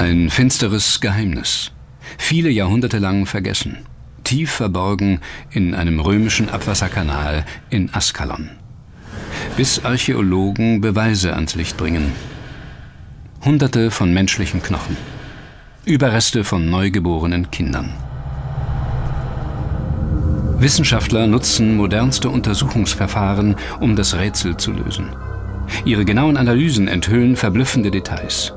Ein finsteres Geheimnis, viele Jahrhunderte lang vergessen, tief verborgen in einem römischen Abwasserkanal in Askalon. Bis Archäologen Beweise ans Licht bringen. Hunderte von menschlichen Knochen, Überreste von neugeborenen Kindern. Wissenschaftler nutzen modernste Untersuchungsverfahren, um das Rätsel zu lösen. Ihre genauen Analysen enthüllen verblüffende Details.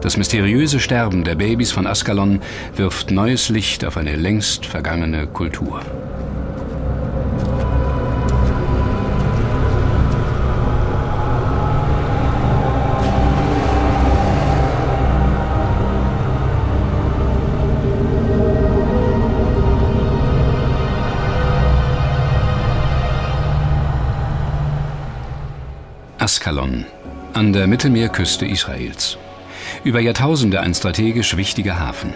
Das mysteriöse Sterben der Babys von Askalon wirft neues Licht auf eine längst vergangene Kultur. Askalon an der Mittelmeerküste Israels über Jahrtausende ein strategisch wichtiger Hafen.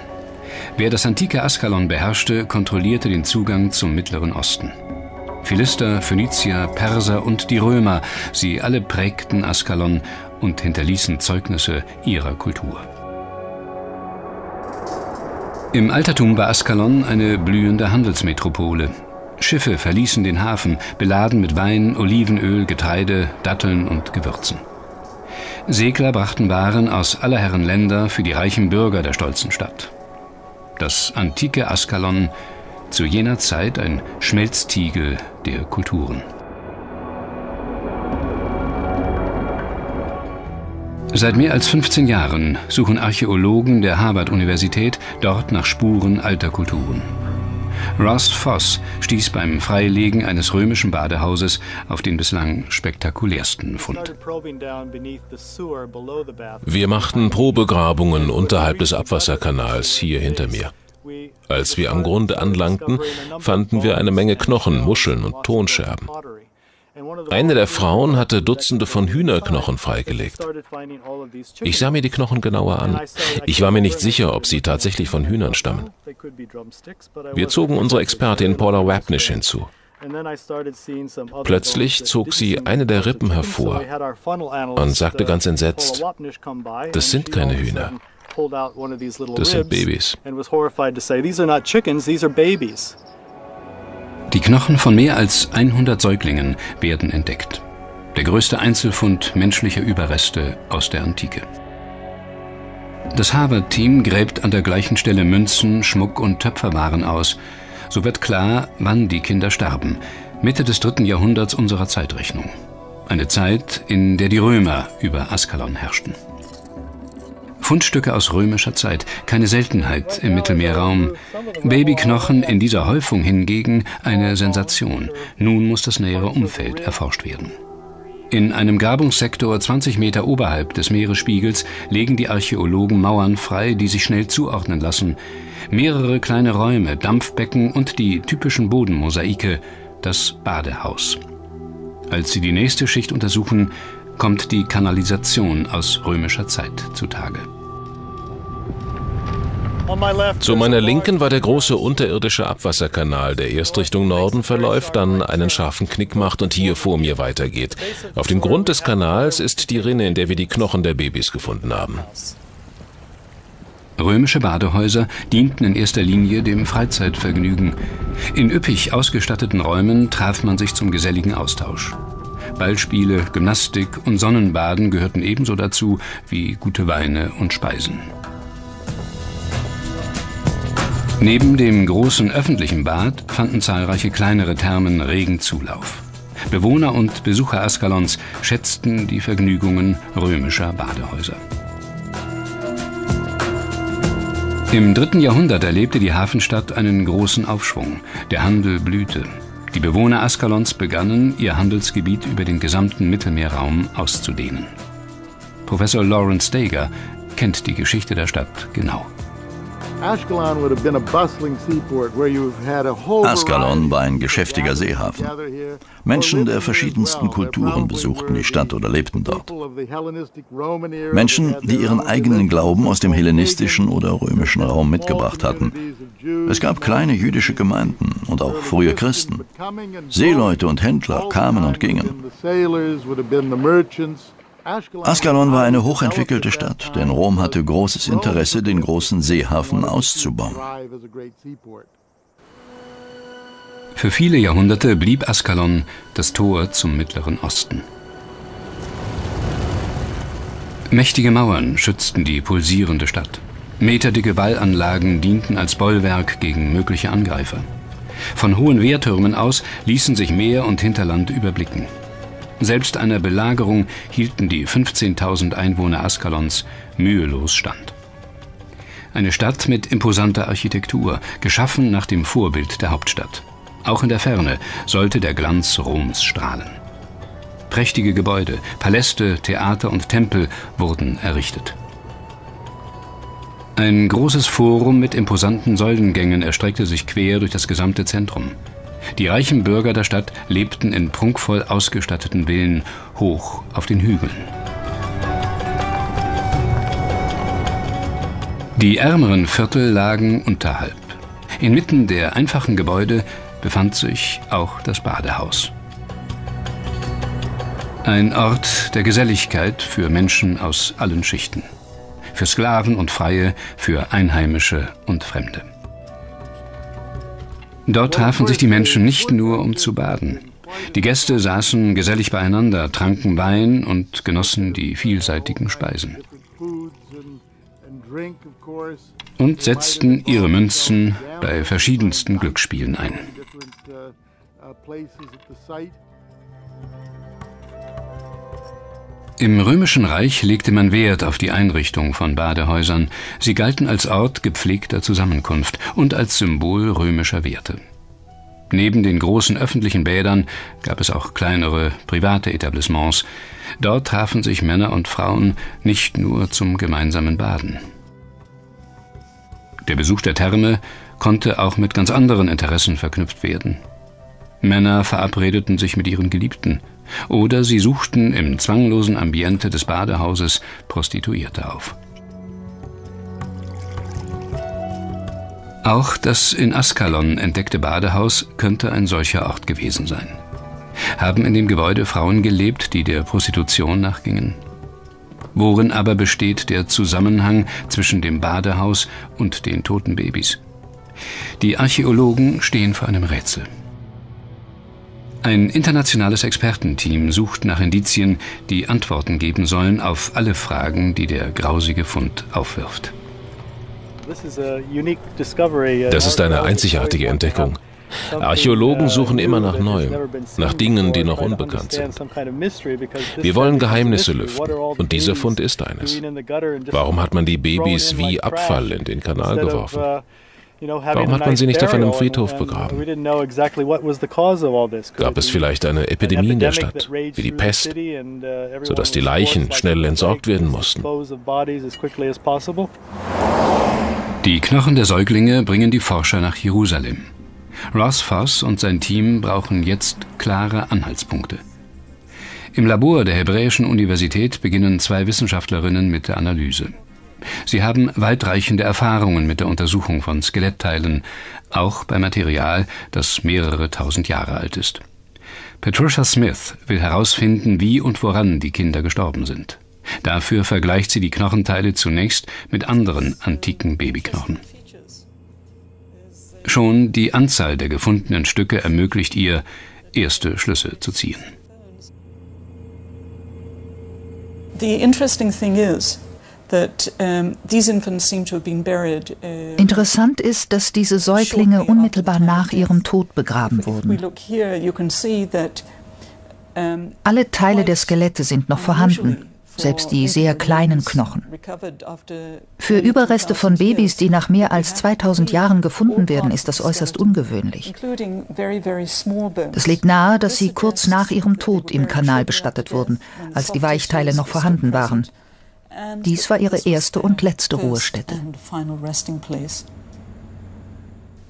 Wer das antike Askalon beherrschte, kontrollierte den Zugang zum Mittleren Osten. Philister, Phönizier, Perser und die Römer, sie alle prägten Askalon und hinterließen Zeugnisse ihrer Kultur. Im Altertum war Askalon eine blühende Handelsmetropole. Schiffe verließen den Hafen, beladen mit Wein, Olivenöl, Getreide, Datteln und Gewürzen. Segler brachten Waren aus aller Herren Länder für die reichen Bürger der stolzen Stadt. Das antike Askalon, zu jener Zeit ein Schmelztiegel der Kulturen. Seit mehr als 15 Jahren suchen Archäologen der Harvard-Universität dort nach Spuren alter Kulturen. Rost Voss stieß beim Freilegen eines römischen Badehauses auf den bislang spektakulärsten Fund. Wir machten Probegrabungen unterhalb des Abwasserkanals hier hinter mir. Als wir am Grunde anlangten, fanden wir eine Menge Knochen, Muscheln und Tonscherben. Eine der Frauen hatte Dutzende von Hühnerknochen freigelegt. Ich sah mir die Knochen genauer an. Ich war mir nicht sicher, ob sie tatsächlich von Hühnern stammen. Wir zogen unsere Expertin Paula Wapnish hinzu. Plötzlich zog sie eine der Rippen hervor und sagte ganz entsetzt, das sind keine Hühner. Das sind Babys. Die Knochen von mehr als 100 Säuglingen werden entdeckt. Der größte Einzelfund menschlicher Überreste aus der Antike. Das Harvard-Team gräbt an der gleichen Stelle Münzen, Schmuck und Töpferwaren aus. So wird klar, wann die Kinder starben. Mitte des dritten Jahrhunderts unserer Zeitrechnung. Eine Zeit, in der die Römer über Askalon herrschten. Fundstücke aus römischer Zeit, keine Seltenheit im Mittelmeerraum. Babyknochen in dieser Häufung hingegen eine Sensation. Nun muss das nähere Umfeld erforscht werden. In einem Grabungssektor 20 Meter oberhalb des Meeresspiegels legen die Archäologen Mauern frei, die sich schnell zuordnen lassen. Mehrere kleine Räume, Dampfbecken und die typischen Bodenmosaike, das Badehaus. Als sie die nächste Schicht untersuchen, kommt die Kanalisation aus römischer Zeit zutage. Zu meiner Linken war der große unterirdische Abwasserkanal, der erst Richtung Norden verläuft, dann einen scharfen Knick macht und hier vor mir weitergeht. Auf dem Grund des Kanals ist die Rinne, in der wir die Knochen der Babys gefunden haben. Römische Badehäuser dienten in erster Linie dem Freizeitvergnügen. In üppig ausgestatteten Räumen traf man sich zum geselligen Austausch. Ballspiele, Gymnastik und Sonnenbaden gehörten ebenso dazu wie gute Weine und Speisen. Neben dem großen öffentlichen Bad fanden zahlreiche kleinere Thermen regen Zulauf. Bewohner und Besucher Askalons schätzten die Vergnügungen römischer Badehäuser. Im dritten Jahrhundert erlebte die Hafenstadt einen großen Aufschwung. Der Handel blühte. Die Bewohner Askalons begannen, ihr Handelsgebiet über den gesamten Mittelmeerraum auszudehnen. Professor Lawrence Stager kennt die Geschichte der Stadt genau. Askalon war ein geschäftiger Seehafen. Menschen der verschiedensten Kulturen besuchten die Stadt oder lebten dort. Menschen, die ihren eigenen Glauben aus dem hellenistischen oder römischen Raum mitgebracht hatten. Es gab kleine jüdische Gemeinden und auch frühe Christen. Seeleute und Händler kamen und gingen. Askalon war eine hochentwickelte Stadt, denn Rom hatte großes Interesse, den großen Seehafen auszubauen. Für viele Jahrhunderte blieb Askalon das Tor zum Mittleren Osten. Mächtige Mauern schützten die pulsierende Stadt. Meterdicke Wallanlagen dienten als Bollwerk gegen mögliche Angreifer. Von hohen Wehrtürmen aus ließen sich Meer und Hinterland überblicken. Selbst einer Belagerung hielten die 15.000 Einwohner Askalons mühelos stand. Eine Stadt mit imposanter Architektur, geschaffen nach dem Vorbild der Hauptstadt. Auch in der Ferne sollte der Glanz Roms strahlen. Prächtige Gebäude, Paläste, Theater und Tempel wurden errichtet. Ein großes Forum mit imposanten Säulengängen erstreckte sich quer durch das gesamte Zentrum. Die reichen Bürger der Stadt lebten in prunkvoll ausgestatteten Villen hoch auf den Hügeln. Die ärmeren Viertel lagen unterhalb. Inmitten der einfachen Gebäude befand sich auch das Badehaus. Ein Ort der Geselligkeit für Menschen aus allen Schichten. Für Sklaven und Freie, für Einheimische und Fremde. Dort trafen sich die Menschen nicht nur, um zu baden. Die Gäste saßen gesellig beieinander, tranken Wein und genossen die vielseitigen Speisen. Und setzten ihre Münzen bei verschiedensten Glücksspielen ein. Im Römischen Reich legte man Wert auf die Einrichtung von Badehäusern. Sie galten als Ort gepflegter Zusammenkunft und als Symbol römischer Werte. Neben den großen öffentlichen Bädern gab es auch kleinere private Etablissements. Dort trafen sich Männer und Frauen nicht nur zum gemeinsamen Baden. Der Besuch der Therme konnte auch mit ganz anderen Interessen verknüpft werden. Männer verabredeten sich mit ihren Geliebten – oder sie suchten im zwanglosen Ambiente des Badehauses Prostituierte auf. Auch das in Askalon entdeckte Badehaus könnte ein solcher Ort gewesen sein. Haben in dem Gebäude Frauen gelebt, die der Prostitution nachgingen? Worin aber besteht der Zusammenhang zwischen dem Badehaus und den toten Babys? Die Archäologen stehen vor einem Rätsel. Ein internationales Expertenteam sucht nach Indizien, die Antworten geben sollen auf alle Fragen, die der grausige Fund aufwirft. Das ist eine einzigartige Entdeckung. Archäologen suchen immer nach Neuem, nach Dingen, die noch unbekannt sind. Wir wollen Geheimnisse lüften und dieser Fund ist eines. Warum hat man die Babys wie Abfall in den Kanal geworfen? Warum hat man sie nicht auf einem Friedhof begraben? Gab es vielleicht eine Epidemie in der Stadt, wie die Pest, uh, sodass die Leichen schnell entsorgt werden mussten? Die Knochen der Säuglinge bringen die Forscher nach Jerusalem. Ross Voss und sein Team brauchen jetzt klare Anhaltspunkte. Im Labor der Hebräischen Universität beginnen zwei Wissenschaftlerinnen mit der Analyse. Sie haben weitreichende Erfahrungen mit der Untersuchung von Skelettteilen, auch bei Material, das mehrere tausend Jahre alt ist. Patricia Smith will herausfinden, wie und woran die Kinder gestorben sind. Dafür vergleicht sie die Knochenteile zunächst mit anderen antiken Babyknochen. Schon die Anzahl der gefundenen Stücke ermöglicht ihr, erste Schlüsse zu ziehen. The interesting thing is Interessant ist, dass diese Säuglinge unmittelbar nach ihrem Tod begraben wurden. Alle Teile der Skelette sind noch vorhanden, selbst die sehr kleinen Knochen. Für Überreste von Babys, die nach mehr als 2000 Jahren gefunden werden, ist das äußerst ungewöhnlich. Das liegt nahe, dass sie kurz nach ihrem Tod im Kanal bestattet wurden, als die Weichteile noch vorhanden waren. Dies war ihre erste und letzte Ruhestätte.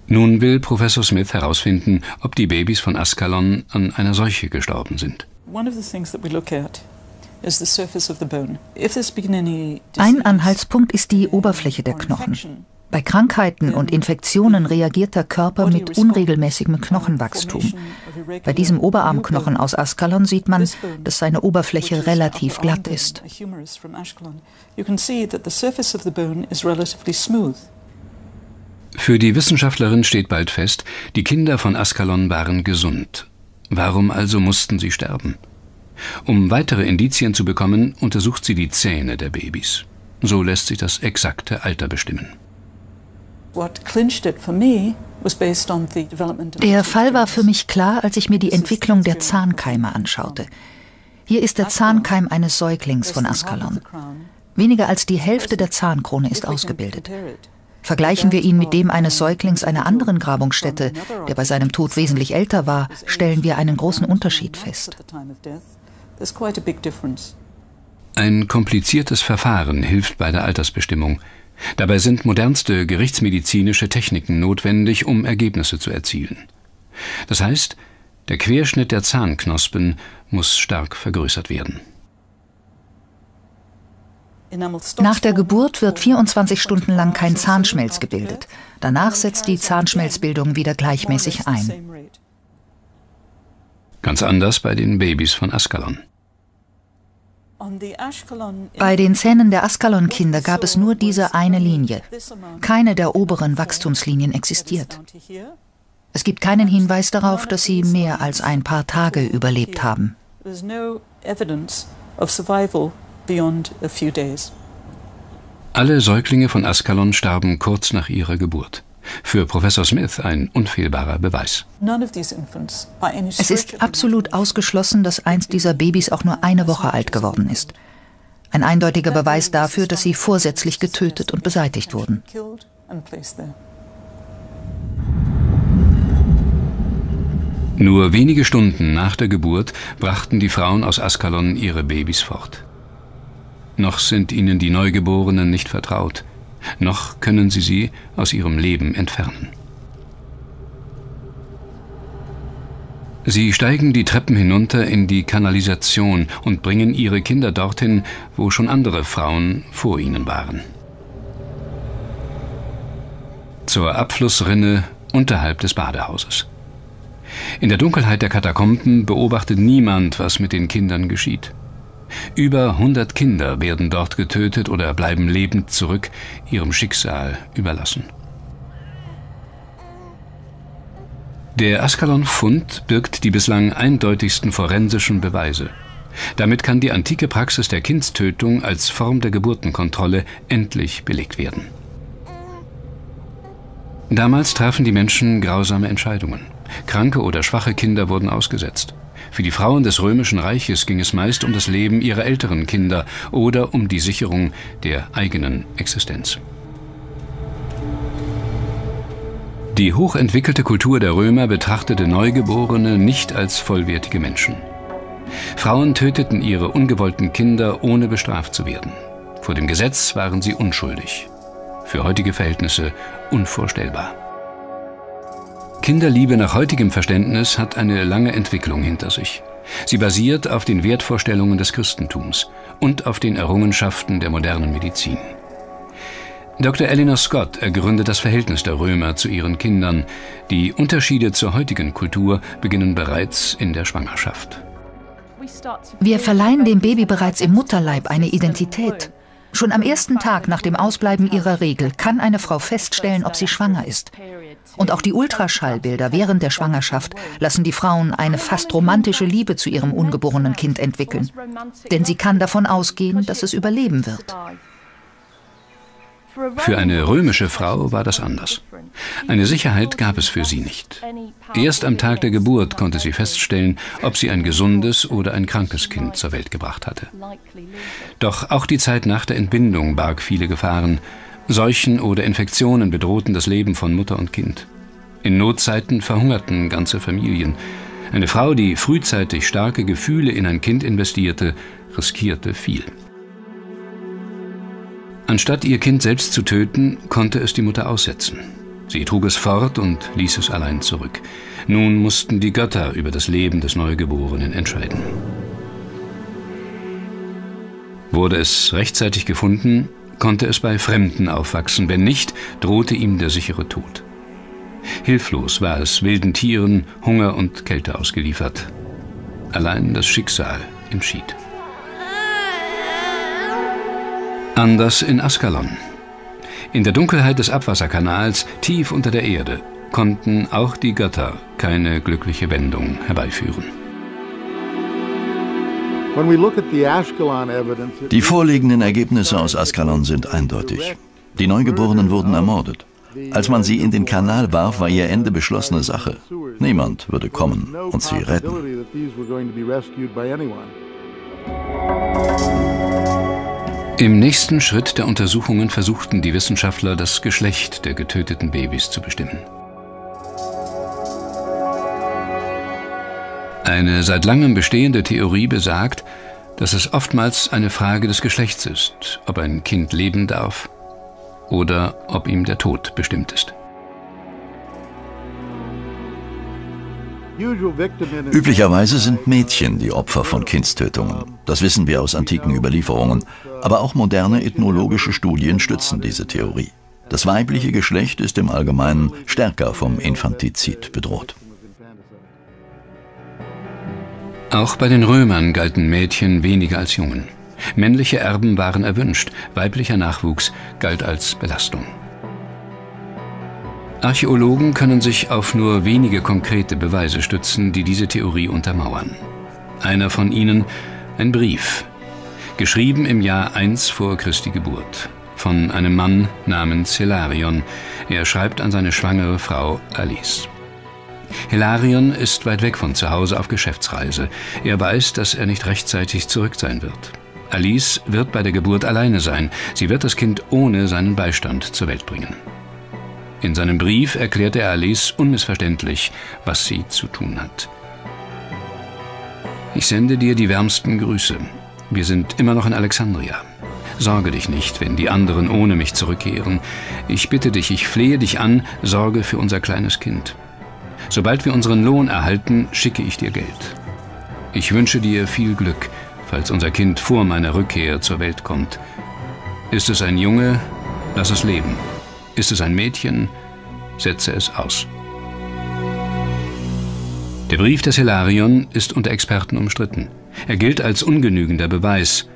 Nun will Professor Smith herausfinden, ob die Babys von Askalon an einer Seuche gestorben sind. Ein Anhaltspunkt ist die Oberfläche der Knochen. Bei Krankheiten und Infektionen reagiert der Körper mit unregelmäßigem Knochenwachstum. Bei diesem Oberarmknochen aus Askalon sieht man, dass seine Oberfläche relativ glatt ist. Für die Wissenschaftlerin steht bald fest, die Kinder von Askalon waren gesund. Warum also mussten sie sterben? Um weitere Indizien zu bekommen, untersucht sie die Zähne der Babys. So lässt sich das exakte Alter bestimmen. Der Fall war für mich klar, als ich mir die Entwicklung der Zahnkeime anschaute. Hier ist der Zahnkeim eines Säuglings von Askalon. Weniger als die Hälfte der Zahnkrone ist ausgebildet. Vergleichen wir ihn mit dem eines Säuglings einer anderen Grabungsstätte, der bei seinem Tod wesentlich älter war, stellen wir einen großen Unterschied fest. Ein kompliziertes Verfahren hilft bei der Altersbestimmung. Dabei sind modernste gerichtsmedizinische Techniken notwendig, um Ergebnisse zu erzielen. Das heißt, der Querschnitt der Zahnknospen muss stark vergrößert werden. Nach der Geburt wird 24 Stunden lang kein Zahnschmelz gebildet. Danach setzt die Zahnschmelzbildung wieder gleichmäßig ein. Ganz anders bei den Babys von Askalon. Bei den Zähnen der Askalon-Kinder gab es nur diese eine Linie. Keine der oberen Wachstumslinien existiert. Es gibt keinen Hinweis darauf, dass sie mehr als ein paar Tage überlebt haben. Alle Säuglinge von Askalon starben kurz nach ihrer Geburt. Für Professor Smith ein unfehlbarer Beweis. Es ist absolut ausgeschlossen, dass eins dieser Babys auch nur eine Woche alt geworden ist. Ein eindeutiger Beweis dafür, dass sie vorsätzlich getötet und beseitigt wurden. Nur wenige Stunden nach der Geburt brachten die Frauen aus Askalon ihre Babys fort. Noch sind ihnen die Neugeborenen nicht vertraut, noch können sie sie aus ihrem Leben entfernen. Sie steigen die Treppen hinunter in die Kanalisation und bringen ihre Kinder dorthin, wo schon andere Frauen vor ihnen waren. Zur Abflussrinne unterhalb des Badehauses. In der Dunkelheit der Katakomben beobachtet niemand, was mit den Kindern geschieht. Über 100 Kinder werden dort getötet oder bleiben lebend zurück, ihrem Schicksal überlassen. Der Askalon-Fund birgt die bislang eindeutigsten forensischen Beweise. Damit kann die antike Praxis der Kindstötung als Form der Geburtenkontrolle endlich belegt werden. Damals trafen die Menschen grausame Entscheidungen. Kranke oder schwache Kinder wurden ausgesetzt. Für die Frauen des römischen Reiches ging es meist um das Leben ihrer älteren Kinder oder um die Sicherung der eigenen Existenz. Die hochentwickelte Kultur der Römer betrachtete Neugeborene nicht als vollwertige Menschen. Frauen töteten ihre ungewollten Kinder, ohne bestraft zu werden. Vor dem Gesetz waren sie unschuldig. Für heutige Verhältnisse unvorstellbar. Kinderliebe nach heutigem Verständnis hat eine lange Entwicklung hinter sich. Sie basiert auf den Wertvorstellungen des Christentums und auf den Errungenschaften der modernen Medizin. Dr. Eleanor Scott ergründet das Verhältnis der Römer zu ihren Kindern. Die Unterschiede zur heutigen Kultur beginnen bereits in der Schwangerschaft. Wir verleihen dem Baby bereits im Mutterleib eine Identität. Schon am ersten Tag nach dem Ausbleiben ihrer Regel kann eine Frau feststellen, ob sie schwanger ist. Und auch die Ultraschallbilder während der Schwangerschaft lassen die Frauen eine fast romantische Liebe zu ihrem ungeborenen Kind entwickeln. Denn sie kann davon ausgehen, dass es überleben wird. Für eine römische Frau war das anders. Eine Sicherheit gab es für sie nicht. Erst am Tag der Geburt konnte sie feststellen, ob sie ein gesundes oder ein krankes Kind zur Welt gebracht hatte. Doch auch die Zeit nach der Entbindung barg viele Gefahren. Seuchen oder Infektionen bedrohten das Leben von Mutter und Kind. In Notzeiten verhungerten ganze Familien. Eine Frau, die frühzeitig starke Gefühle in ein Kind investierte, riskierte viel. Anstatt ihr Kind selbst zu töten, konnte es die Mutter aussetzen. Sie trug es fort und ließ es allein zurück. Nun mussten die Götter über das Leben des Neugeborenen entscheiden. Wurde es rechtzeitig gefunden, konnte es bei Fremden aufwachsen, wenn nicht, drohte ihm der sichere Tod. Hilflos war es wilden Tieren, Hunger und Kälte ausgeliefert. Allein das Schicksal entschied. Anders in Askalon. In der Dunkelheit des Abwasserkanals, tief unter der Erde, konnten auch die Götter keine glückliche Wendung herbeiführen. Die vorliegenden Ergebnisse aus Askalon sind eindeutig. Die Neugeborenen wurden ermordet. Als man sie in den Kanal warf, war ihr Ende beschlossene Sache. Niemand würde kommen und sie retten. Im nächsten Schritt der Untersuchungen versuchten die Wissenschaftler, das Geschlecht der getöteten Babys zu bestimmen. Eine seit langem bestehende Theorie besagt, dass es oftmals eine Frage des Geschlechts ist, ob ein Kind leben darf oder ob ihm der Tod bestimmt ist. Üblicherweise sind Mädchen die Opfer von Kindstötungen. Das wissen wir aus antiken Überlieferungen. Aber auch moderne ethnologische Studien stützen diese Theorie. Das weibliche Geschlecht ist im Allgemeinen stärker vom Infantizid bedroht. Auch bei den Römern galten Mädchen weniger als Jungen. Männliche Erben waren erwünscht, weiblicher Nachwuchs galt als Belastung. Archäologen können sich auf nur wenige konkrete Beweise stützen, die diese Theorie untermauern. Einer von ihnen ein Brief, geschrieben im Jahr 1 vor Christi Geburt, von einem Mann namens Hilarion. Er schreibt an seine schwangere Frau Alice. Hilarion ist weit weg von zu Hause auf Geschäftsreise. Er weiß, dass er nicht rechtzeitig zurück sein wird. Alice wird bei der Geburt alleine sein. Sie wird das Kind ohne seinen Beistand zur Welt bringen. In seinem Brief erklärt er Alice unmissverständlich, was sie zu tun hat. Ich sende dir die wärmsten Grüße. Wir sind immer noch in Alexandria. Sorge dich nicht, wenn die anderen ohne mich zurückkehren. Ich bitte dich, ich flehe dich an, sorge für unser kleines Kind. Sobald wir unseren Lohn erhalten, schicke ich dir Geld. Ich wünsche dir viel Glück, falls unser Kind vor meiner Rückkehr zur Welt kommt. Ist es ein Junge, lass es leben. Ist es ein Mädchen, setze es aus. Der Brief des Hilarion ist unter Experten umstritten. Er gilt als ungenügender Beweis.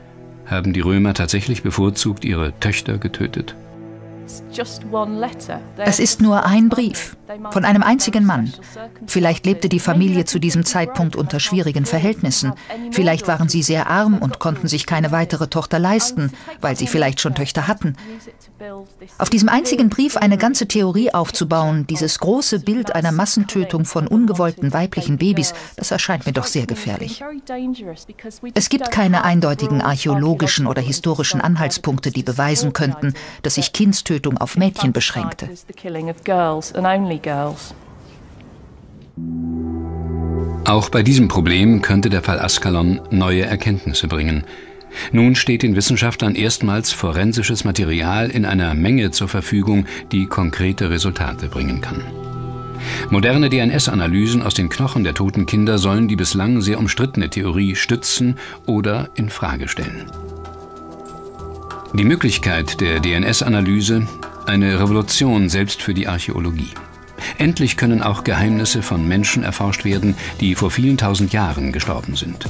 Haben die Römer tatsächlich bevorzugt ihre Töchter getötet? Es ist nur ein Brief von einem einzigen Mann. Vielleicht lebte die Familie zu diesem Zeitpunkt unter schwierigen Verhältnissen. Vielleicht waren sie sehr arm und konnten sich keine weitere Tochter leisten, weil sie vielleicht schon Töchter hatten. Auf diesem einzigen Brief eine ganze Theorie aufzubauen, dieses große Bild einer Massentötung von ungewollten weiblichen Babys, das erscheint mir doch sehr gefährlich. Es gibt keine eindeutigen archäologischen oder historischen Anhaltspunkte, die beweisen könnten, dass sich Kindstötung auf Mädchen beschränkte. Auch bei diesem Problem könnte der Fall Askalon neue Erkenntnisse bringen. Nun steht den Wissenschaftlern erstmals forensisches Material in einer Menge zur Verfügung, die konkrete Resultate bringen kann. Moderne DNS-Analysen aus den Knochen der toten Kinder sollen die bislang sehr umstrittene Theorie stützen oder in Frage stellen. Die Möglichkeit der DNS-Analyse eine Revolution selbst für die Archäologie. Endlich können auch Geheimnisse von Menschen erforscht werden, die vor vielen tausend Jahren gestorben sind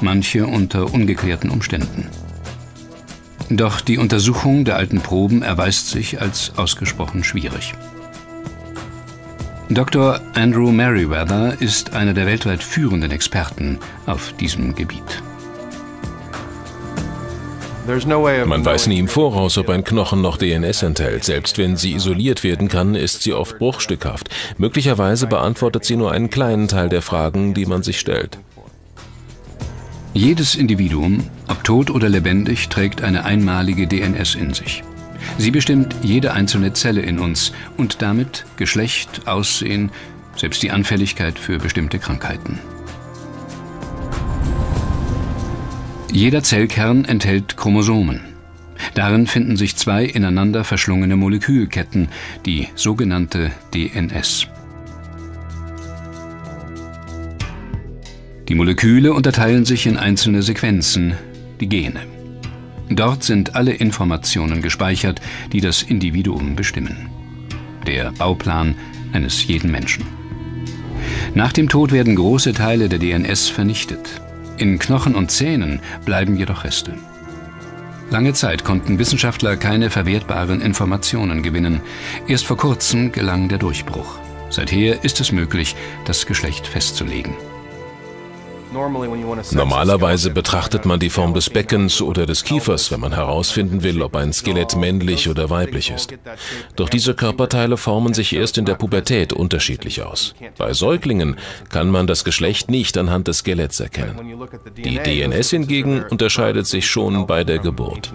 manche unter ungeklärten Umständen. Doch die Untersuchung der alten Proben erweist sich als ausgesprochen schwierig. Dr. Andrew Merriweather ist einer der weltweit führenden Experten auf diesem Gebiet. Man weiß nie im Voraus, ob ein Knochen noch DNS enthält. Selbst wenn sie isoliert werden kann, ist sie oft bruchstückhaft. Möglicherweise beantwortet sie nur einen kleinen Teil der Fragen, die man sich stellt. Jedes Individuum, ob tot oder lebendig, trägt eine einmalige DNS in sich. Sie bestimmt jede einzelne Zelle in uns und damit Geschlecht, Aussehen, selbst die Anfälligkeit für bestimmte Krankheiten. Jeder Zellkern enthält Chromosomen. Darin finden sich zwei ineinander verschlungene Molekülketten, die sogenannte DNS. Die Moleküle unterteilen sich in einzelne Sequenzen, die Gene. Dort sind alle Informationen gespeichert, die das Individuum bestimmen. Der Bauplan eines jeden Menschen. Nach dem Tod werden große Teile der DNS vernichtet. In Knochen und Zähnen bleiben jedoch Reste. Lange Zeit konnten Wissenschaftler keine verwertbaren Informationen gewinnen. Erst vor kurzem gelang der Durchbruch. Seither ist es möglich, das Geschlecht festzulegen. Normalerweise betrachtet man die Form des Beckens oder des Kiefers, wenn man herausfinden will, ob ein Skelett männlich oder weiblich ist. Doch diese Körperteile formen sich erst in der Pubertät unterschiedlich aus. Bei Säuglingen kann man das Geschlecht nicht anhand des Skeletts erkennen. Die DNS hingegen unterscheidet sich schon bei der Geburt.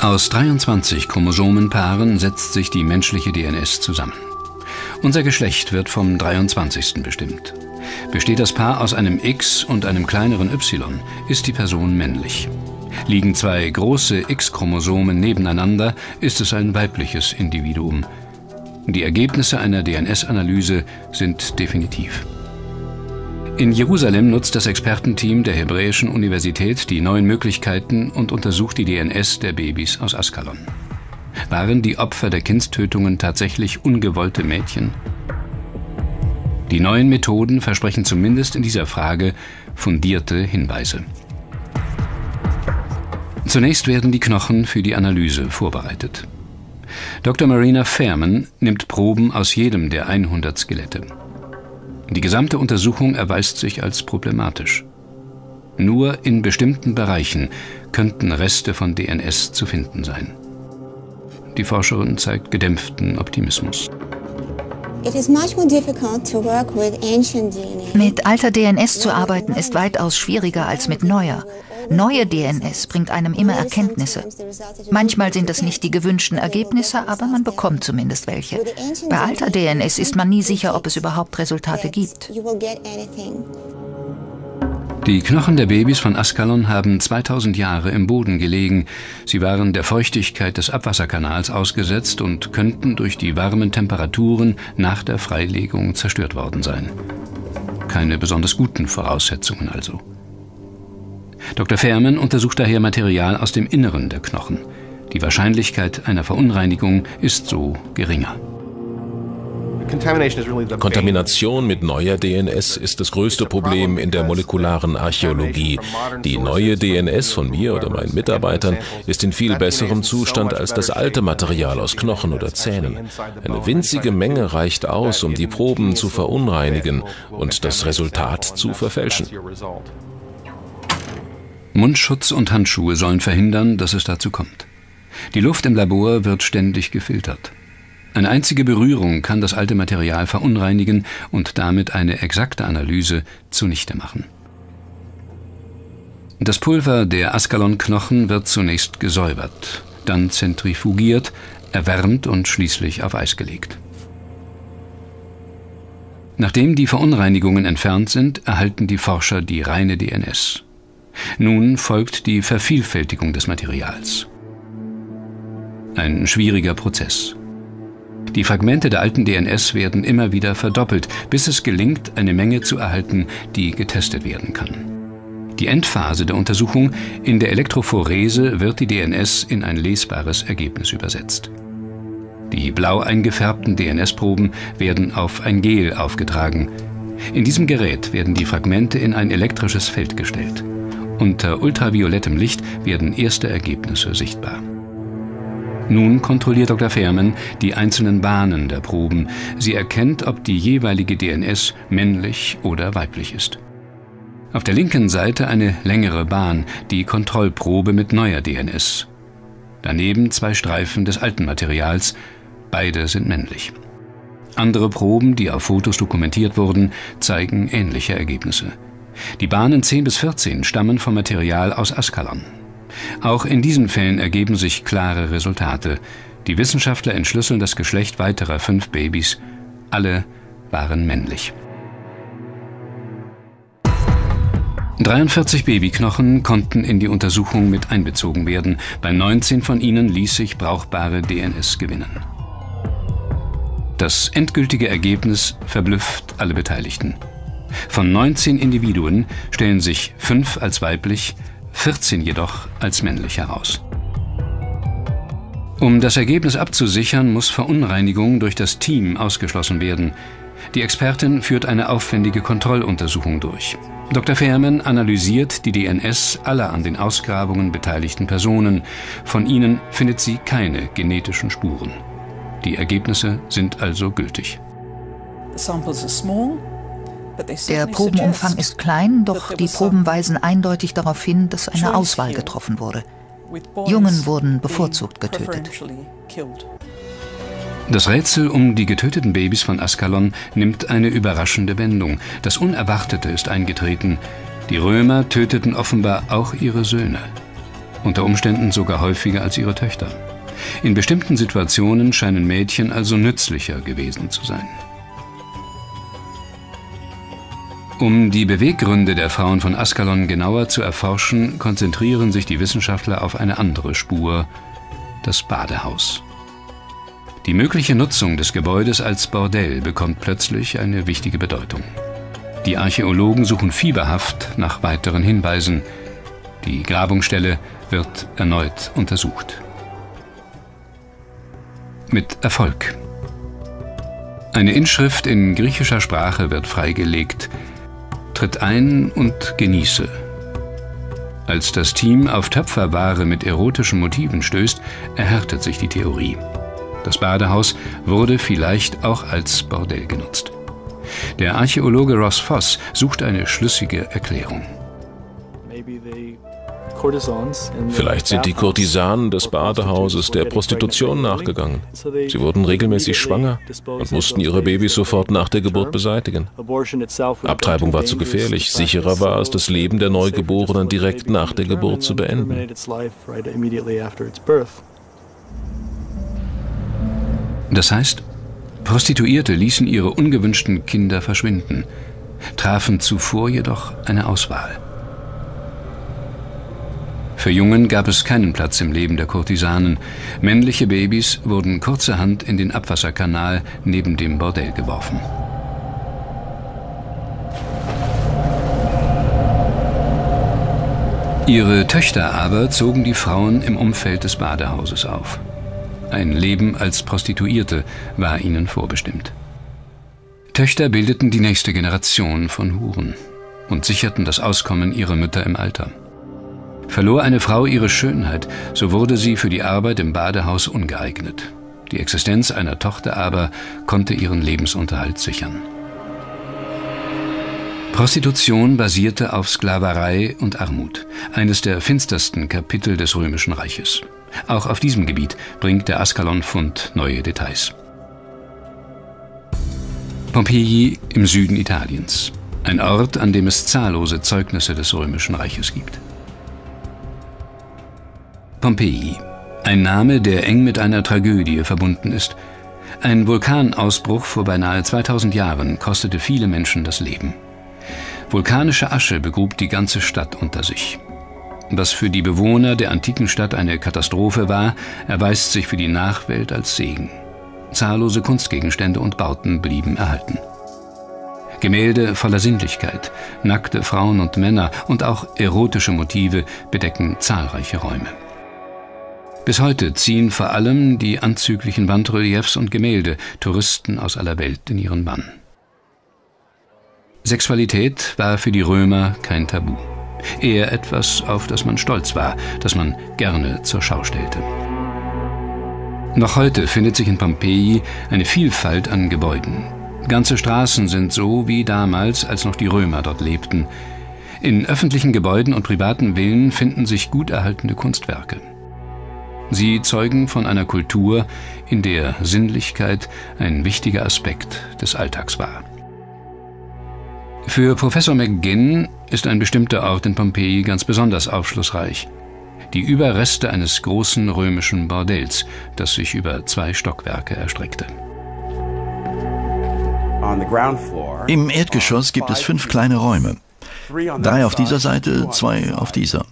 Aus 23 Chromosomenpaaren setzt sich die menschliche DNS zusammen. Unser Geschlecht wird vom 23. bestimmt. Besteht das Paar aus einem X und einem kleineren Y, ist die Person männlich. Liegen zwei große X-Chromosomen nebeneinander, ist es ein weibliches Individuum. Die Ergebnisse einer DNS-Analyse sind definitiv. In Jerusalem nutzt das Expertenteam der Hebräischen Universität die neuen Möglichkeiten und untersucht die DNS der Babys aus Askalon. Waren die Opfer der Kindstötungen tatsächlich ungewollte Mädchen? Die neuen Methoden versprechen zumindest in dieser Frage fundierte Hinweise. Zunächst werden die Knochen für die Analyse vorbereitet. Dr. Marina Fairman nimmt Proben aus jedem der 100 Skelette. Die gesamte Untersuchung erweist sich als problematisch. Nur in bestimmten Bereichen könnten Reste von DNS zu finden sein. Die Forscherin zeigt gedämpften Optimismus. Mit alter DNS zu arbeiten ist weitaus schwieriger als mit neuer. Neue DNS bringt einem immer Erkenntnisse. Manchmal sind es nicht die gewünschten Ergebnisse, aber man bekommt zumindest welche. Bei alter DNS ist man nie sicher, ob es überhaupt Resultate gibt. Die Knochen der Babys von Askalon haben 2000 Jahre im Boden gelegen. Sie waren der Feuchtigkeit des Abwasserkanals ausgesetzt und könnten durch die warmen Temperaturen nach der Freilegung zerstört worden sein. Keine besonders guten Voraussetzungen also. Dr. Fairman untersucht daher Material aus dem Inneren der Knochen. Die Wahrscheinlichkeit einer Verunreinigung ist so geringer. Kontamination mit neuer DNS ist das größte Problem in der molekularen Archäologie. Die neue DNS von mir oder meinen Mitarbeitern ist in viel besserem Zustand als das alte Material aus Knochen oder Zähnen. Eine winzige Menge reicht aus, um die Proben zu verunreinigen und das Resultat zu verfälschen. Mundschutz und Handschuhe sollen verhindern, dass es dazu kommt. Die Luft im Labor wird ständig gefiltert. Eine einzige Berührung kann das alte Material verunreinigen und damit eine exakte Analyse zunichte machen. Das Pulver der Askalon-Knochen wird zunächst gesäubert, dann zentrifugiert, erwärmt und schließlich auf Eis gelegt. Nachdem die Verunreinigungen entfernt sind, erhalten die Forscher die reine DNS. Nun folgt die Vervielfältigung des Materials. Ein schwieriger Prozess. Die Fragmente der alten DNS werden immer wieder verdoppelt, bis es gelingt, eine Menge zu erhalten, die getestet werden kann. Die Endphase der Untersuchung in der Elektrophorese wird die DNS in ein lesbares Ergebnis übersetzt. Die blau eingefärbten DNS-Proben werden auf ein Gel aufgetragen. In diesem Gerät werden die Fragmente in ein elektrisches Feld gestellt. Unter ultraviolettem Licht werden erste Ergebnisse sichtbar. Nun kontrolliert Dr. Fairman die einzelnen Bahnen der Proben. Sie erkennt, ob die jeweilige DNS männlich oder weiblich ist. Auf der linken Seite eine längere Bahn, die Kontrollprobe mit neuer DNS. Daneben zwei Streifen des alten Materials, beide sind männlich. Andere Proben, die auf Fotos dokumentiert wurden, zeigen ähnliche Ergebnisse. Die Bahnen 10 bis 14 stammen vom Material aus Askalon. Auch in diesen Fällen ergeben sich klare Resultate. Die Wissenschaftler entschlüsseln das Geschlecht weiterer fünf Babys. Alle waren männlich. 43 Babyknochen konnten in die Untersuchung mit einbezogen werden. Bei 19 von ihnen ließ sich brauchbare DNS gewinnen. Das endgültige Ergebnis verblüfft alle Beteiligten. Von 19 Individuen stellen sich fünf als weiblich, 14 jedoch als männlich heraus. Um das Ergebnis abzusichern, muss Verunreinigung durch das Team ausgeschlossen werden. Die Expertin führt eine aufwendige Kontrolluntersuchung durch. Dr. Fairman analysiert die DNS aller an den Ausgrabungen beteiligten Personen. Von ihnen findet sie keine genetischen Spuren. Die Ergebnisse sind also gültig. Der Probenumfang ist klein, doch die Proben weisen eindeutig darauf hin, dass eine Auswahl getroffen wurde. Jungen wurden bevorzugt getötet. Das Rätsel um die getöteten Babys von Askalon nimmt eine überraschende Wendung. Das Unerwartete ist eingetreten. Die Römer töteten offenbar auch ihre Söhne. Unter Umständen sogar häufiger als ihre Töchter. In bestimmten Situationen scheinen Mädchen also nützlicher gewesen zu sein. Um die Beweggründe der Frauen von Askalon genauer zu erforschen, konzentrieren sich die Wissenschaftler auf eine andere Spur, das Badehaus. Die mögliche Nutzung des Gebäudes als Bordell bekommt plötzlich eine wichtige Bedeutung. Die Archäologen suchen fieberhaft nach weiteren Hinweisen. Die Grabungsstelle wird erneut untersucht. Mit Erfolg. Eine Inschrift in griechischer Sprache wird freigelegt, tritt ein und genieße. Als das Team auf Töpferware mit erotischen Motiven stößt, erhärtet sich die Theorie. Das Badehaus wurde vielleicht auch als Bordell genutzt. Der Archäologe Ross Voss sucht eine schlüssige Erklärung. Vielleicht sind die Kurtisanen des Badehauses der Prostitution nachgegangen. Sie wurden regelmäßig schwanger und mussten ihre Babys sofort nach der Geburt beseitigen. Abtreibung war zu gefährlich. Sicherer war es, das Leben der Neugeborenen direkt nach der Geburt zu beenden. Das heißt, Prostituierte ließen ihre ungewünschten Kinder verschwinden, trafen zuvor jedoch eine Auswahl. Für Jungen gab es keinen Platz im Leben der Kurtisanen. Männliche Babys wurden kurzerhand in den Abwasserkanal neben dem Bordell geworfen. Ihre Töchter aber zogen die Frauen im Umfeld des Badehauses auf. Ein Leben als Prostituierte war ihnen vorbestimmt. Töchter bildeten die nächste Generation von Huren und sicherten das Auskommen ihrer Mütter im Alter. Verlor eine Frau ihre Schönheit, so wurde sie für die Arbeit im Badehaus ungeeignet. Die Existenz einer Tochter aber konnte ihren Lebensunterhalt sichern. Prostitution basierte auf Sklaverei und Armut, eines der finstersten Kapitel des Römischen Reiches. Auch auf diesem Gebiet bringt der Askalon-Fund neue Details. Pompeji im Süden Italiens, ein Ort, an dem es zahllose Zeugnisse des Römischen Reiches gibt. Pompeji. Ein Name, der eng mit einer Tragödie verbunden ist. Ein Vulkanausbruch vor beinahe 2000 Jahren kostete viele Menschen das Leben. Vulkanische Asche begrub die ganze Stadt unter sich. Was für die Bewohner der antiken Stadt eine Katastrophe war, erweist sich für die Nachwelt als Segen. Zahllose Kunstgegenstände und Bauten blieben erhalten. Gemälde voller Sinnlichkeit, nackte Frauen und Männer und auch erotische Motive bedecken zahlreiche Räume. Bis heute ziehen vor allem die anzüglichen Wandreliefs und Gemälde Touristen aus aller Welt in ihren Bann. Sexualität war für die Römer kein Tabu. Eher etwas, auf das man stolz war, das man gerne zur Schau stellte. Noch heute findet sich in Pompeji eine Vielfalt an Gebäuden. Ganze Straßen sind so wie damals, als noch die Römer dort lebten. In öffentlichen Gebäuden und privaten Villen finden sich gut erhaltene Kunstwerke. Sie zeugen von einer Kultur, in der Sinnlichkeit ein wichtiger Aspekt des Alltags war. Für Professor McGinn ist ein bestimmter Ort in Pompeji ganz besonders aufschlussreich. Die Überreste eines großen römischen Bordells, das sich über zwei Stockwerke erstreckte. Im Erdgeschoss gibt es fünf kleine Räume. Drei auf dieser Seite, zwei auf dieser.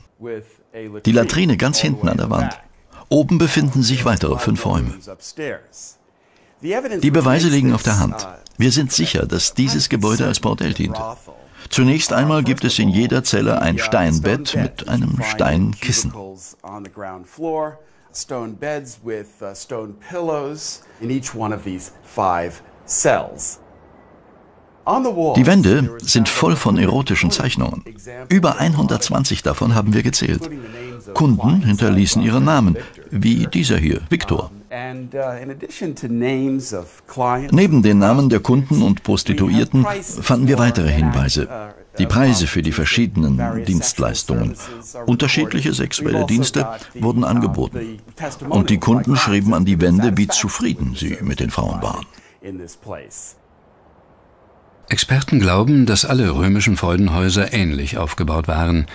Die Latrine ganz hinten an der Wand. Oben befinden sich weitere fünf Räume. Die Beweise liegen auf der Hand. Wir sind sicher, dass dieses Gebäude als Bordell diente. Zunächst einmal gibt es in jeder Zelle ein Steinbett mit einem Steinkissen. Stone beds with uh, stone pillows in each one of these five cells. Die Wände sind voll von erotischen Zeichnungen. Über 120 davon haben wir gezählt. Kunden hinterließen ihre Namen, wie dieser hier, Victor. Neben den Namen der Kunden und Prostituierten fanden wir weitere Hinweise. Die Preise für die verschiedenen Dienstleistungen. Unterschiedliche sexuelle Dienste wurden angeboten. Und die Kunden schrieben an die Wände, wie zufrieden sie mit den Frauen waren. Experten glauben, dass alle römischen Freudenhäuser ähnlich aufgebaut waren.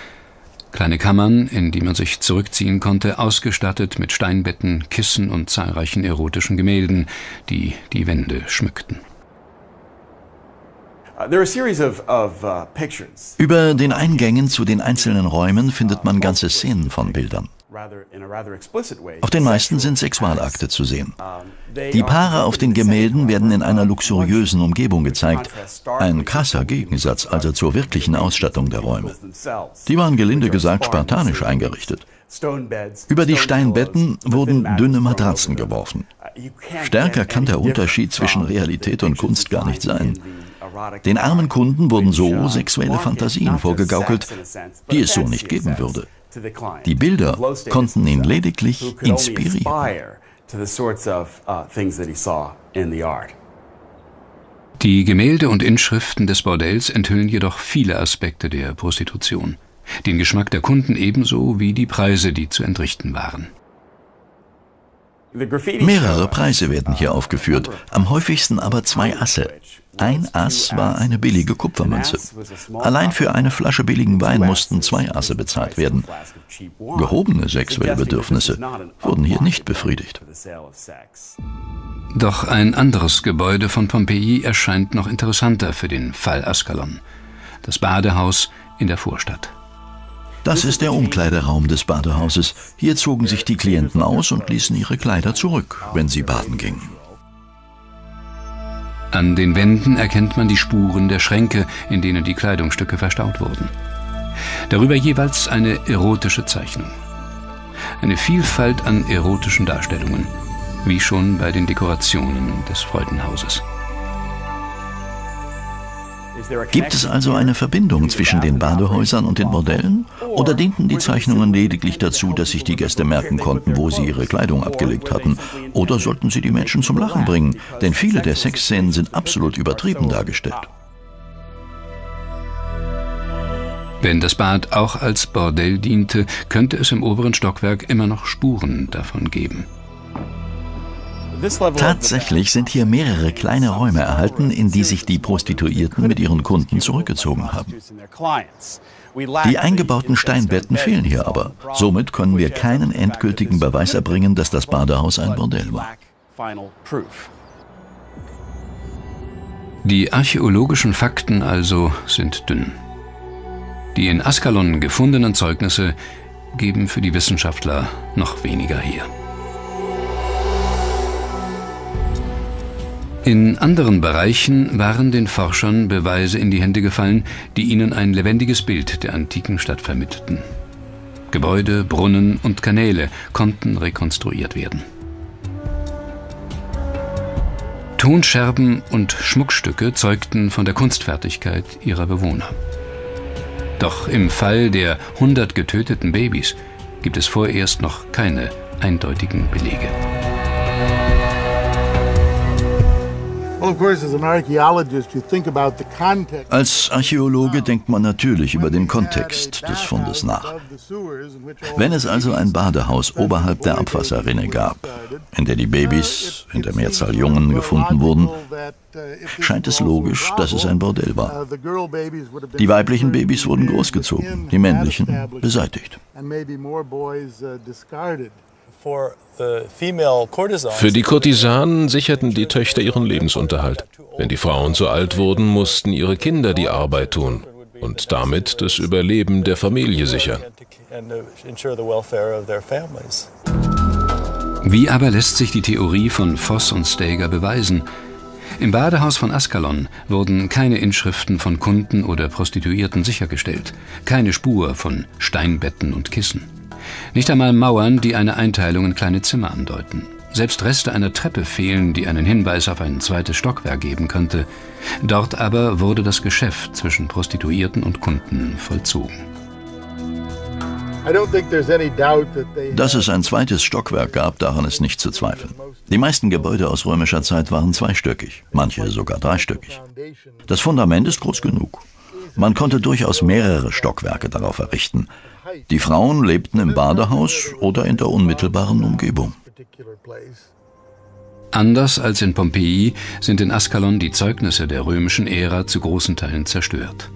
Kleine Kammern, in die man sich zurückziehen konnte, ausgestattet mit Steinbetten, Kissen und zahlreichen erotischen Gemälden, die die Wände schmückten. Uh, uh, Über den Eingängen zu den einzelnen Räumen findet man ganze Szenen von Bildern. Auf den meisten sind Sexualakte zu sehen. Die Paare auf den Gemälden werden in einer luxuriösen Umgebung gezeigt. Ein krasser Gegensatz also zur wirklichen Ausstattung der Räume. Die waren gelinde gesagt spartanisch eingerichtet. Über die Steinbetten wurden dünne Matratzen geworfen. Stärker kann der Unterschied zwischen Realität und Kunst gar nicht sein. Den armen Kunden wurden so sexuelle Fantasien vorgegaukelt, die es so nicht geben würde. Die Bilder konnten ihn lediglich inspirieren. Die Gemälde und Inschriften des Bordells enthüllen jedoch viele Aspekte der Prostitution. Den Geschmack der Kunden ebenso wie die Preise, die zu entrichten waren. Mehrere Preise werden hier aufgeführt, am häufigsten aber zwei Asse. Ein Ass war eine billige Kupfermünze. Allein für eine Flasche billigen Wein mussten zwei Asse bezahlt werden. Gehobene sexuelle Bedürfnisse wurden hier nicht befriedigt. Doch ein anderes Gebäude von Pompeji erscheint noch interessanter für den Fall Askalon. Das Badehaus in der Vorstadt. Das ist der Umkleideraum des Badehauses. Hier zogen sich die Klienten aus und ließen ihre Kleider zurück, wenn sie baden gingen. An den Wänden erkennt man die Spuren der Schränke, in denen die Kleidungsstücke verstaut wurden. Darüber jeweils eine erotische Zeichnung. Eine Vielfalt an erotischen Darstellungen, wie schon bei den Dekorationen des Freudenhauses. Gibt es also eine Verbindung zwischen den Badehäusern und den Bordellen? Oder dienten die Zeichnungen lediglich dazu, dass sich die Gäste merken konnten, wo sie ihre Kleidung abgelegt hatten? Oder sollten sie die Menschen zum Lachen bringen? Denn viele der Sexszenen sind absolut übertrieben dargestellt. Wenn das Bad auch als Bordell diente, könnte es im oberen Stockwerk immer noch Spuren davon geben. Tatsächlich sind hier mehrere kleine Räume erhalten, in die sich die Prostituierten mit ihren Kunden zurückgezogen haben. Die eingebauten Steinbetten fehlen hier aber. Somit können wir keinen endgültigen Beweis erbringen, dass das Badehaus ein Bordell war. Die archäologischen Fakten also sind dünn. Die in Askalon gefundenen Zeugnisse geben für die Wissenschaftler noch weniger her. In anderen Bereichen waren den Forschern Beweise in die Hände gefallen, die ihnen ein lebendiges Bild der antiken Stadt vermittelten. Gebäude, Brunnen und Kanäle konnten rekonstruiert werden. Tonscherben und Schmuckstücke zeugten von der Kunstfertigkeit ihrer Bewohner. Doch im Fall der 100 getöteten Babys gibt es vorerst noch keine eindeutigen Belege. Als Archäologe denkt man natürlich über den Kontext des Fundes nach. Wenn es also ein Badehaus oberhalb der Abwasserrinne gab, in der die Babys, in der Mehrzahl Jungen, gefunden wurden, scheint es logisch, dass es ein Bordell war. Die weiblichen Babys wurden großgezogen, die männlichen beseitigt. Für die Kurtisanen sicherten die Töchter ihren Lebensunterhalt. Wenn die Frauen zu alt wurden, mussten ihre Kinder die Arbeit tun und damit das Überleben der Familie sichern. Wie aber lässt sich die Theorie von Voss und Steger beweisen? Im Badehaus von Askalon wurden keine Inschriften von Kunden oder Prostituierten sichergestellt, keine Spur von Steinbetten und Kissen. Nicht einmal Mauern, die eine Einteilung in kleine Zimmer andeuten. Selbst Reste einer Treppe fehlen, die einen Hinweis auf ein zweites Stockwerk geben könnte. Dort aber wurde das Geschäft zwischen Prostituierten und Kunden vollzogen. Dass es ein zweites Stockwerk gab, daran ist nicht zu zweifeln. Die meisten Gebäude aus römischer Zeit waren zweistöckig, manche sogar dreistöckig. Das Fundament ist groß genug. Man konnte durchaus mehrere Stockwerke darauf errichten. Die Frauen lebten im Badehaus oder in der unmittelbaren Umgebung. Anders als in Pompeji sind in Askalon die Zeugnisse der römischen Ära zu großen Teilen zerstört.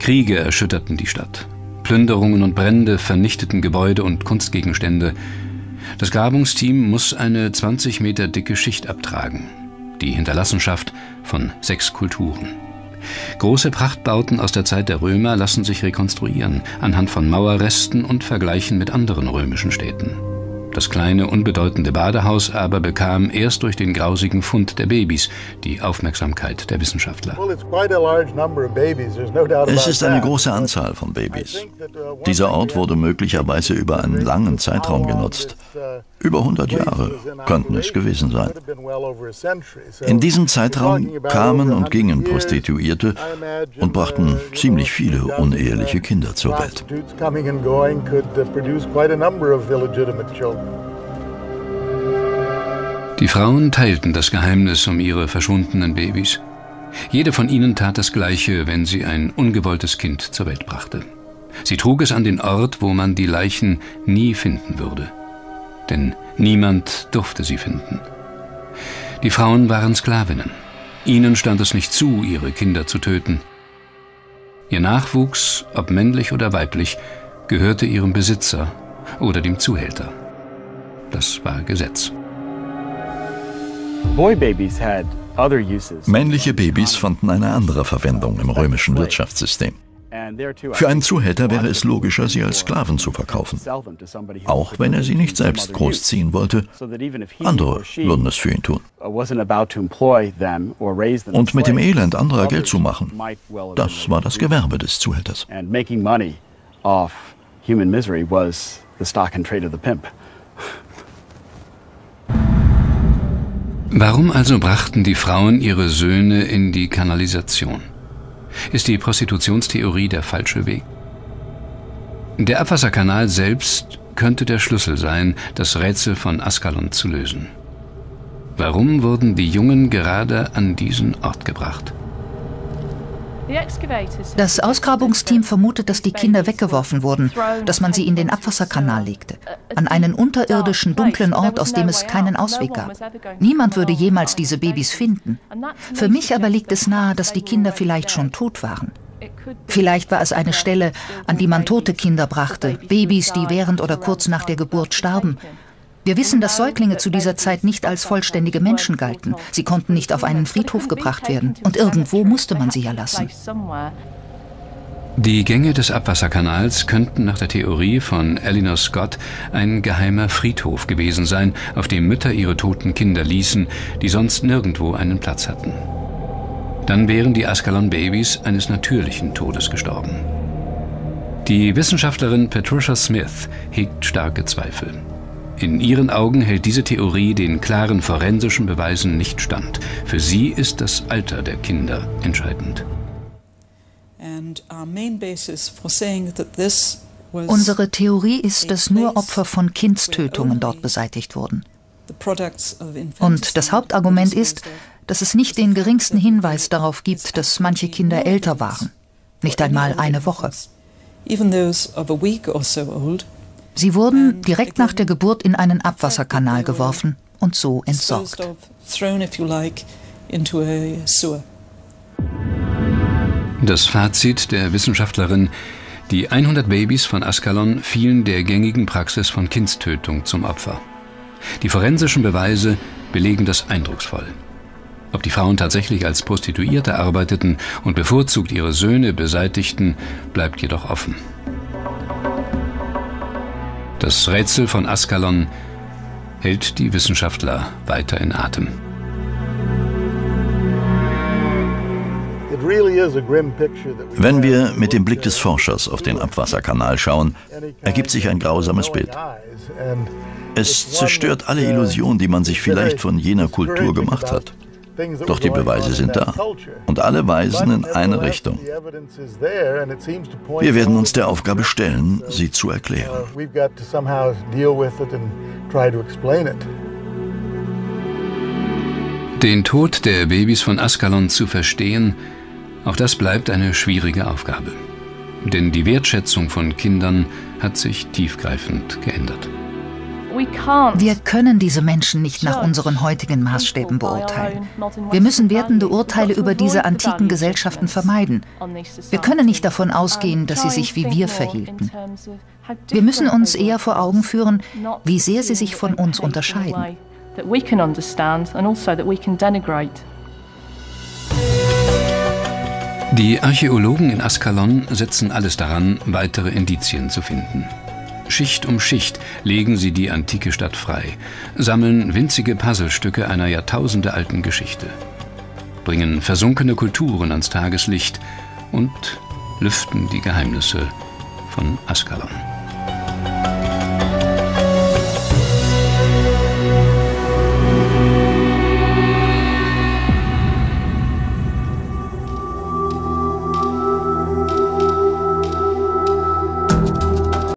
Kriege erschütterten die Stadt. Plünderungen und Brände vernichteten Gebäude und Kunstgegenstände. Das Grabungsteam muss eine 20 Meter dicke Schicht abtragen. Die Hinterlassenschaft von sechs Kulturen. Große Prachtbauten aus der Zeit der Römer lassen sich rekonstruieren anhand von Mauerresten und Vergleichen mit anderen römischen Städten. Das kleine, unbedeutende Badehaus aber bekam erst durch den grausigen Fund der Babys die Aufmerksamkeit der Wissenschaftler. Es ist eine große Anzahl von Babys. Dieser Ort wurde möglicherweise über einen langen Zeitraum genutzt. Über 100 Jahre könnten es gewesen sein. In diesem Zeitraum kamen und gingen Prostituierte und brachten ziemlich viele uneheliche Kinder zur Welt. Die Frauen teilten das Geheimnis um ihre verschwundenen Babys. Jede von ihnen tat das Gleiche, wenn sie ein ungewolltes Kind zur Welt brachte. Sie trug es an den Ort, wo man die Leichen nie finden würde. Denn niemand durfte sie finden. Die Frauen waren Sklavinnen. Ihnen stand es nicht zu, ihre Kinder zu töten. Ihr Nachwuchs, ob männlich oder weiblich, gehörte ihrem Besitzer oder dem Zuhälter. Das war Gesetz. Männliche Babys fanden eine andere Verwendung im römischen Wirtschaftssystem. Für einen Zuhälter wäre es logischer, sie als Sklaven zu verkaufen. Auch wenn er sie nicht selbst großziehen wollte, andere würden es für ihn tun. Und mit dem Elend anderer Geld zu machen, das war das Gewerbe des Zuhälters. Warum also brachten die Frauen ihre Söhne in die Kanalisation? Ist die Prostitutionstheorie der falsche Weg? Der Abwasserkanal selbst könnte der Schlüssel sein, das Rätsel von Askalon zu lösen. Warum wurden die Jungen gerade an diesen Ort gebracht? Das Ausgrabungsteam vermutet, dass die Kinder weggeworfen wurden, dass man sie in den Abwasserkanal legte, an einen unterirdischen, dunklen Ort, aus dem es keinen Ausweg gab. Niemand würde jemals diese Babys finden. Für mich aber liegt es nahe, dass die Kinder vielleicht schon tot waren. Vielleicht war es eine Stelle, an die man tote Kinder brachte, Babys, die während oder kurz nach der Geburt starben, wir wissen, dass Säuglinge zu dieser Zeit nicht als vollständige Menschen galten. Sie konnten nicht auf einen Friedhof gebracht werden. Und irgendwo musste man sie ja lassen. Die Gänge des Abwasserkanals könnten nach der Theorie von Eleanor Scott ein geheimer Friedhof gewesen sein, auf dem Mütter ihre toten Kinder ließen, die sonst nirgendwo einen Platz hatten. Dann wären die Ascalon Babys eines natürlichen Todes gestorben. Die Wissenschaftlerin Patricia Smith hegt starke Zweifel. In ihren Augen hält diese Theorie den klaren forensischen Beweisen nicht stand. Für sie ist das Alter der Kinder entscheidend. Unsere Theorie ist, dass nur Opfer von Kindstötungen dort beseitigt wurden. Und das Hauptargument ist, dass es nicht den geringsten Hinweis darauf gibt, dass manche Kinder älter waren. Nicht einmal eine Woche. Sie wurden direkt nach der Geburt in einen Abwasserkanal geworfen und so entsorgt. Das Fazit der Wissenschaftlerin, die 100 Babys von Askalon fielen der gängigen Praxis von Kindstötung zum Opfer. Die forensischen Beweise belegen das eindrucksvoll. Ob die Frauen tatsächlich als Prostituierte arbeiteten und bevorzugt ihre Söhne beseitigten, bleibt jedoch offen. Das Rätsel von Askalon hält die Wissenschaftler weiter in Atem. Wenn wir mit dem Blick des Forschers auf den Abwasserkanal schauen, ergibt sich ein grausames Bild. Es zerstört alle Illusionen, die man sich vielleicht von jener Kultur gemacht hat. Doch die Beweise sind da. Und alle weisen in eine Richtung. Wir werden uns der Aufgabe stellen, sie zu erklären. Den Tod der Babys von Askalon zu verstehen, auch das bleibt eine schwierige Aufgabe. Denn die Wertschätzung von Kindern hat sich tiefgreifend geändert. Wir können diese Menschen nicht nach unseren heutigen Maßstäben beurteilen. Wir müssen wertende Urteile über diese antiken Gesellschaften vermeiden. Wir können nicht davon ausgehen, dass sie sich wie wir verhielten. Wir müssen uns eher vor Augen führen, wie sehr sie sich von uns unterscheiden. Die Archäologen in Askalon setzen alles daran, weitere Indizien zu finden. Schicht um Schicht legen sie die antike Stadt frei, sammeln winzige Puzzlestücke einer jahrtausendealten Geschichte, bringen versunkene Kulturen ans Tageslicht und lüften die Geheimnisse von Askalon.